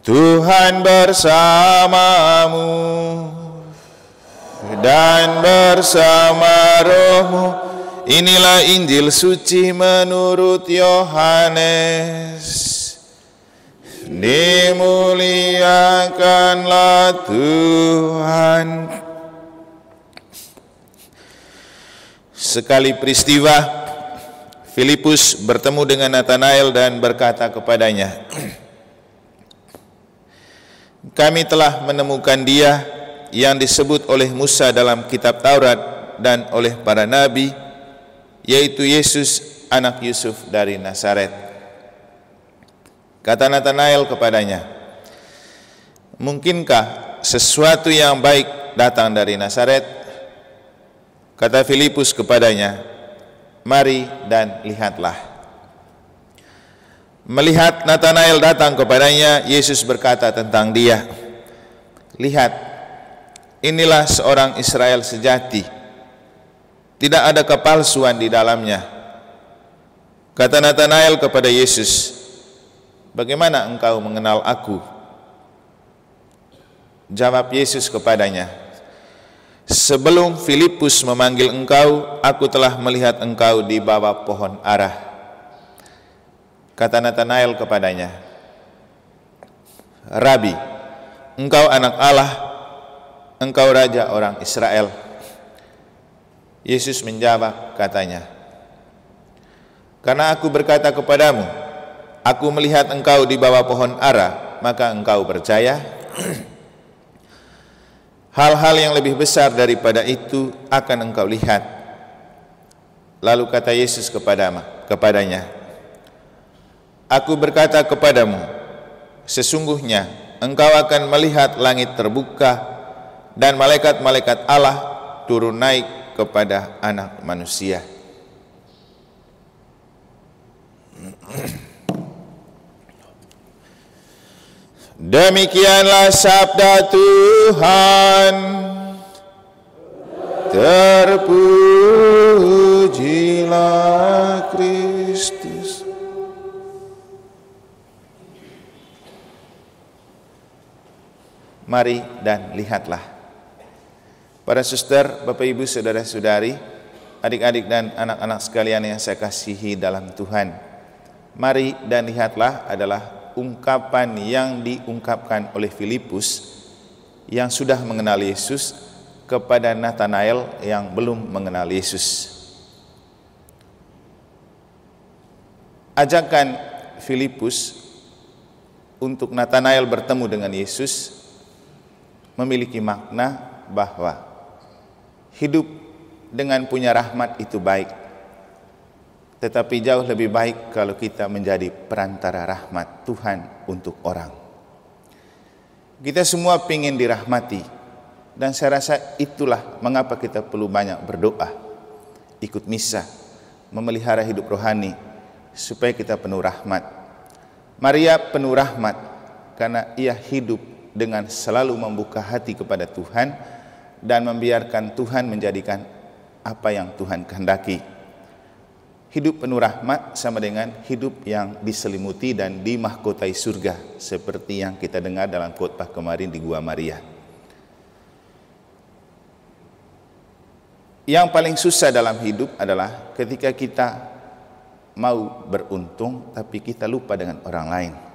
Tuhan bersamamu dan bersama rohmu. Inilah Injil suci menurut Yohanes. Dimuliakanlah Tuhan. Sekali peristiwa Filipus bertemu dengan Nathanael dan berkata kepadanya Kami telah menemukan dia yang disebut oleh Musa dalam kitab Taurat dan oleh para nabi yaitu Yesus anak Yusuf dari Nazaret. Kata Nathanael kepadanya, Mungkinkah sesuatu yang baik datang dari Nazaret? Kata Filipus kepadanya, Mari dan lihatlah. Melihat Nathanael datang kepadanya, Yesus berkata tentang dia, Lihat, inilah seorang Israel sejati. Tidak ada kepalsuan di dalamnya. Kata Nathanael kepada Yesus, Bagaimana engkau mengenal aku? Jawab Yesus kepadanya, Sebelum Filipus memanggil engkau, aku telah melihat engkau di bawah pohon arah. Kata Nathanael kepadanya, Rabi, engkau anak Allah, engkau raja orang Israel. Yesus menjawab katanya, Karena aku berkata kepadamu, aku melihat engkau di bawah pohon ara, maka engkau percaya? Hal-hal yang lebih besar daripada itu akan engkau lihat. Lalu kata Yesus kepada kepadanya, Aku berkata kepadamu, sesungguhnya engkau akan melihat langit terbuka dan malaikat-malaikat Allah turun naik kepada anak manusia. Demikianlah sabda Tuhan. Terpujilah Kristus. Mari dan lihatlah. Para suster, Bapak Ibu, Saudara-saudari, adik-adik dan anak-anak sekalian yang saya kasihi dalam Tuhan. Mari dan lihatlah adalah ungkapan yang diungkapkan oleh Filipus yang sudah mengenal Yesus kepada Nathanael yang belum mengenal Yesus. Ajakan Filipus untuk Nathanael bertemu dengan Yesus memiliki makna bahwa hidup dengan punya rahmat itu baik. Tetapi jauh lebih baik kalau kita menjadi perantara rahmat Tuhan untuk orang. Kita semua ingin dirahmati dan saya rasa itulah mengapa kita perlu banyak berdoa, ikut misa, memelihara hidup rohani supaya kita penuh rahmat. Maria penuh rahmat karena ia hidup dengan selalu membuka hati kepada Tuhan dan membiarkan Tuhan menjadikan apa yang Tuhan kehendaki. Hidup penuh rahmat sama dengan hidup yang diselimuti dan dimahkotai surga seperti yang kita dengar dalam khotbah kemarin di Gua Maria. Yang paling susah dalam hidup adalah ketika kita mau beruntung tapi kita lupa dengan orang lain.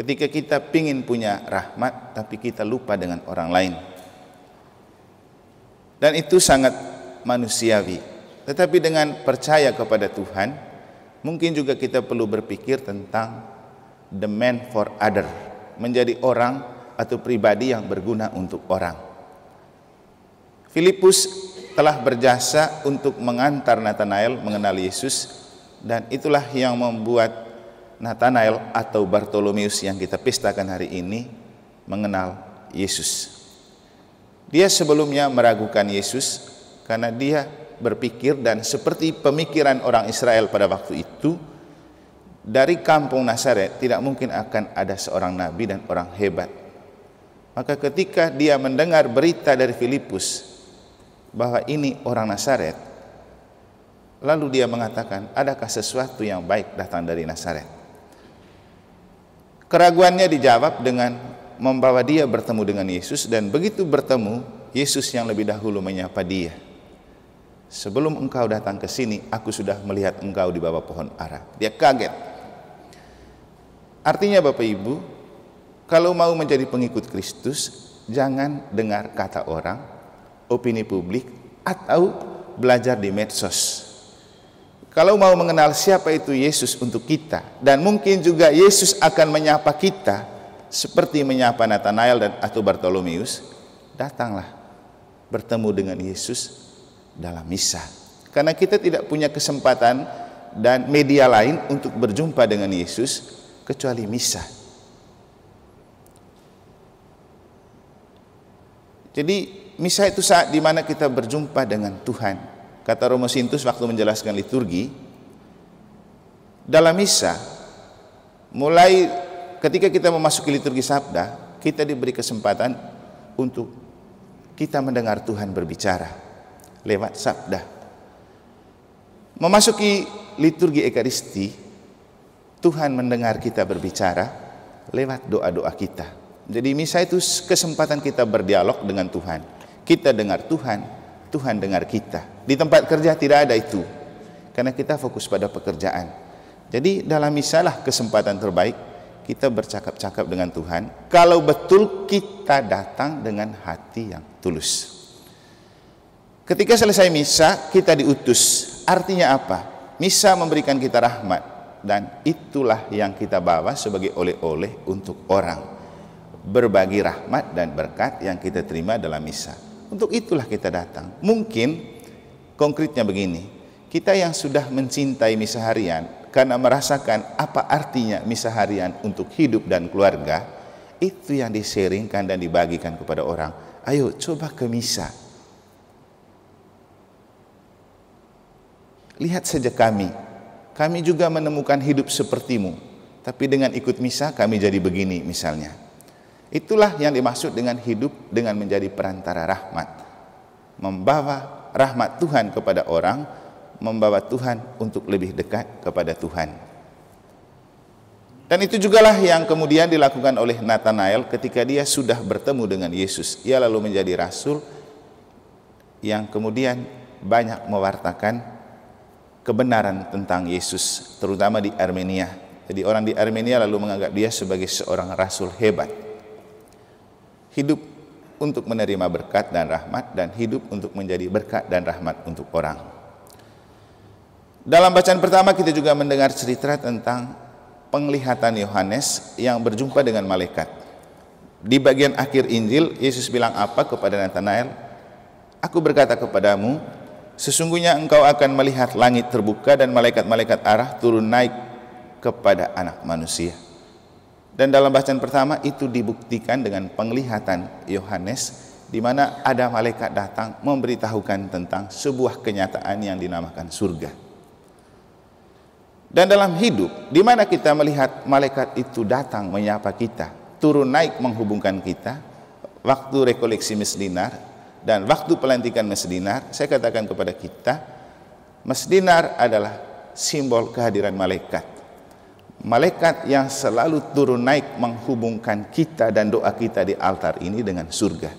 Ketika kita ingin punya rahmat tapi kita lupa dengan orang lain. Dan itu sangat manusiawi. Tetapi dengan percaya kepada Tuhan, mungkin juga kita perlu berpikir tentang the man for other, menjadi orang atau pribadi yang berguna untuk orang. Filipus telah berjasa untuk mengantar Nathanael mengenal Yesus dan itulah yang membuat Nathanael atau Bartolomeus yang kita pestakan hari ini mengenal Yesus. Dia sebelumnya meragukan Yesus karena dia berpikir dan seperti pemikiran orang Israel pada waktu itu dari kampung Nazaret tidak mungkin akan ada seorang nabi dan orang hebat. Maka ketika dia mendengar berita dari Filipus bahwa ini orang Nazaret, lalu dia mengatakan, "Adakah sesuatu yang baik datang dari Nazaret?" Keraguannya dijawab dengan membawa dia bertemu dengan Yesus dan begitu bertemu, Yesus yang lebih dahulu menyapa dia. Sebelum engkau datang ke sini, aku sudah melihat engkau di bawah pohon ara. Dia kaget. Artinya Bapak Ibu, kalau mau menjadi pengikut Kristus, jangan dengar kata orang, opini publik, atau belajar di medsos. Kalau mau mengenal siapa itu Yesus untuk kita, dan mungkin juga Yesus akan menyapa kita seperti menyapa Nathanael dan atau Bartolomeus, datanglah bertemu dengan Yesus dalam misa. Karena kita tidak punya kesempatan dan media lain untuk berjumpa dengan Yesus kecuali misa. Jadi misa itu saat di mana kita berjumpa dengan Tuhan. Kata Romo Sintus waktu menjelaskan liturgi, dalam misa mulai ketika kita memasuki liturgi sabda, kita diberi kesempatan untuk kita mendengar Tuhan berbicara lewat sabda. Memasuki liturgi Ekaristi, Tuhan mendengar kita berbicara lewat doa-doa kita. Jadi misa itu kesempatan kita berdialog dengan Tuhan. Kita dengar Tuhan, Tuhan dengar kita. Di tempat kerja tidak ada itu. Karena kita fokus pada pekerjaan. Jadi dalam misa lah kesempatan terbaik kita bercakap-cakap dengan Tuhan. Kalau betul kita datang dengan hati yang tulus. Ketika selesai misa, kita diutus. Artinya apa? Misa memberikan kita rahmat dan itulah yang kita bawa sebagai oleh-oleh untuk orang berbagi rahmat dan berkat yang kita terima dalam misa. Untuk itulah kita datang. Mungkin konkretnya begini, kita yang sudah mencintai misa harian karena merasakan apa artinya misa harian untuk hidup dan keluarga, itu yang diseringkan dan dibagikan kepada orang. Ayo coba ke misa. Lihat saja kami. Kami juga menemukan hidup sepertimu. Tapi dengan ikut misa kami jadi begini misalnya. Itulah yang dimaksud dengan hidup dengan menjadi perantara rahmat. Membawa rahmat Tuhan kepada orang, membawa Tuhan untuk lebih dekat kepada Tuhan. Dan itu jugalah yang kemudian dilakukan oleh Nathanael ketika dia sudah bertemu dengan Yesus. Ia lalu menjadi rasul yang kemudian banyak mewartakan kebenaran tentang Yesus, terutama di Armenia. Jadi orang di Armenia lalu menganggap dia sebagai seorang rasul hebat hidup untuk menerima berkat dan rahmat dan hidup untuk menjadi berkat dan rahmat untuk orang. Dalam bacaan pertama kita juga mendengar cerita tentang penglihatan Yohanes yang berjumpa dengan malaikat. Di bagian akhir Injil, Yesus bilang apa kepada Nathanael? Aku berkata kepadamu, sesungguhnya engkau akan melihat langit terbuka dan malaikat-malaikat arah turun naik kepada anak manusia. Dan dalam bacaan pertama itu dibuktikan dengan penglihatan Yohanes di mana ada malaikat datang memberitahukan tentang sebuah kenyataan yang dinamakan surga. Dan dalam hidup, di mana kita melihat malaikat itu datang menyapa kita, turun naik menghubungkan kita, waktu rekoleksi mesdinar dan waktu pelantikan mesdinar, saya katakan kepada kita, mesdinar adalah simbol kehadiran malaikat malaikat yang selalu turun naik menghubungkan kita dan doa kita di altar ini dengan surga.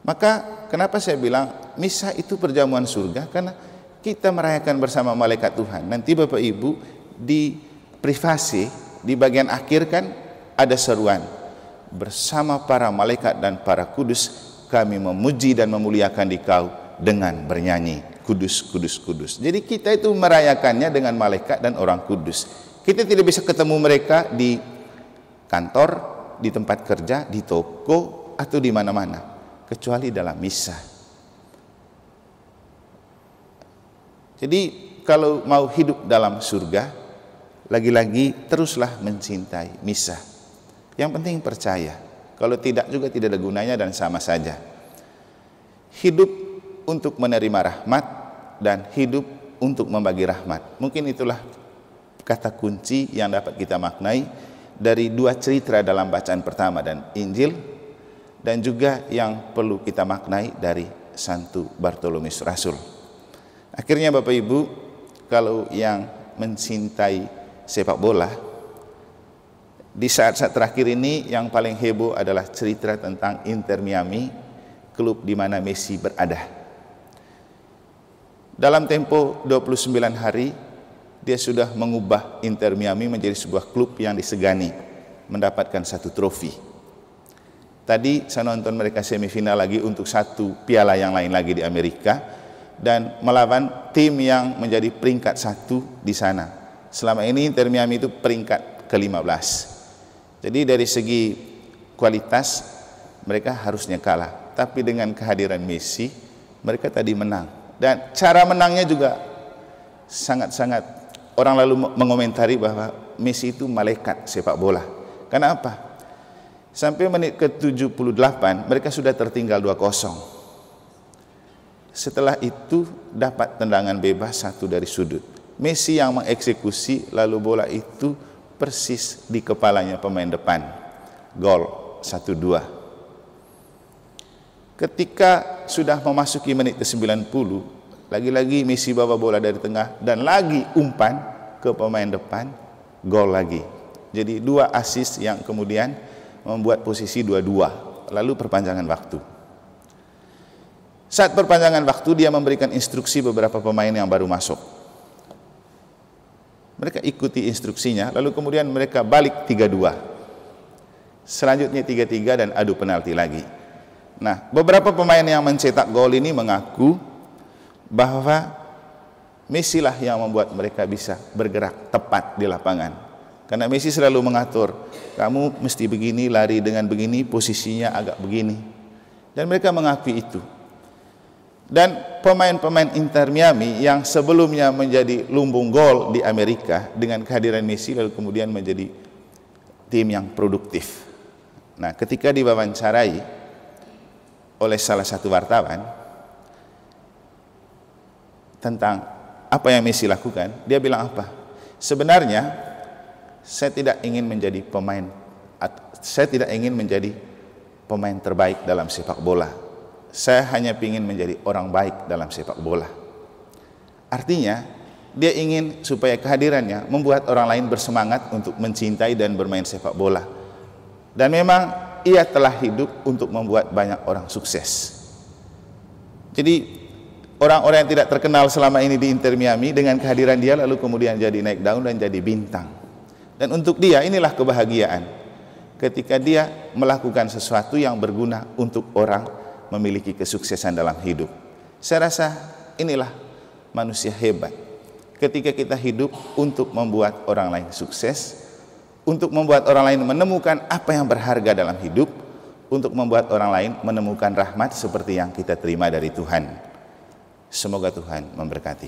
Maka kenapa saya bilang misa itu perjamuan surga? Karena kita merayakan bersama malaikat Tuhan. Nanti Bapak Ibu di privasi di bagian akhir kan ada seruan bersama para malaikat dan para kudus kami memuji dan memuliakan dikau dengan bernyanyi kudus kudus kudus. Jadi kita itu merayakannya dengan malaikat dan orang kudus. Kita tidak bisa ketemu mereka di kantor, di tempat kerja, di toko, atau di mana-mana, kecuali dalam misa. Jadi kalau mau hidup dalam surga, lagi-lagi teruslah mencintai misa. Yang penting percaya. Kalau tidak juga tidak ada gunanya dan sama saja. Hidup untuk menerima rahmat dan hidup untuk membagi rahmat. Mungkin itulah kata kunci yang dapat kita maknai dari dua cerita dalam bacaan pertama dan Injil dan juga yang perlu kita maknai dari Santo Bartolomeus Rasul. Akhirnya Bapak Ibu, kalau yang mencintai sepak bola, Di saat-saat terakhir ini yang paling heboh adalah cerita tentang Inter Miami, klub di mana Messi berada. Dalam tempo 29 hari, dia sudah mengubah Inter Miami menjadi sebuah klub yang disegani, mendapatkan satu trofi. Tadi saya nonton mereka semifinal lagi untuk satu piala yang lain lagi di Amerika dan melawan tim yang menjadi peringkat satu di sana. Selama ini Inter Miami itu peringkat ke-15. Jadi dari segi kualitas mereka harusnya kalah, tapi dengan kehadiran Messi mereka tadi menang. Dan cara menangnya juga sangat-sangat orang lalu mengomentari bahwa Messi itu malaikat sepak bola. Karena apa? Sampai menit ke-78 mereka sudah tertinggal 2-0. Setelah itu dapat tendangan bebas satu dari sudut. Messi yang mengeksekusi lalu bola itu persis di kepalanya pemain depan. Gol 1-2. Ketika sudah memasuki menit ke-90, lagi-lagi Messi bawa bola dari tengah dan lagi umpan ke pemain depan, gol lagi. Jadi dua asis yang kemudian membuat posisi dua-dua, lalu perpanjangan waktu. Saat perpanjangan waktu dia memberikan instruksi beberapa pemain yang baru masuk mereka ikuti instruksinya, lalu kemudian mereka balik 3-2. Selanjutnya 3-3 dan adu penalti lagi. Nah, beberapa pemain yang mencetak gol ini mengaku bahwa Messi lah yang membuat mereka bisa bergerak tepat di lapangan. Karena Messi selalu mengatur, kamu mesti begini, lari dengan begini, posisinya agak begini. Dan mereka mengakui itu. Dan pemain-pemain Inter Miami yang sebelumnya menjadi lumbung gol di Amerika dengan kehadiran Messi lalu kemudian menjadi tim yang produktif. Nah, ketika diwawancarai oleh salah satu wartawan tentang apa yang Messi lakukan, dia bilang apa? Sebenarnya saya tidak ingin menjadi pemain saya tidak ingin menjadi pemain terbaik dalam sepak bola saya hanya ingin menjadi orang baik dalam sepak bola. Artinya, dia ingin supaya kehadirannya membuat orang lain bersemangat untuk mencintai dan bermain sepak bola. Dan memang ia telah hidup untuk membuat banyak orang sukses. Jadi orang-orang yang tidak terkenal selama ini di Inter Miami dengan kehadiran dia lalu kemudian jadi naik daun dan jadi bintang. Dan untuk dia inilah kebahagiaan ketika dia melakukan sesuatu yang berguna untuk orang memiliki kesuksesan dalam hidup. Saya rasa inilah manusia hebat. Ketika kita hidup untuk membuat orang lain sukses, untuk membuat orang lain menemukan apa yang berharga dalam hidup, untuk membuat orang lain menemukan rahmat seperti yang kita terima dari Tuhan. Semoga Tuhan memberkati.